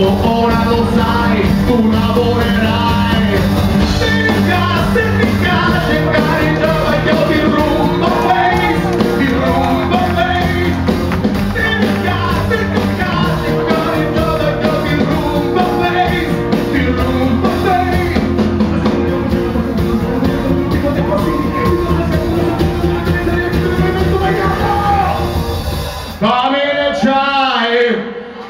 怒らのい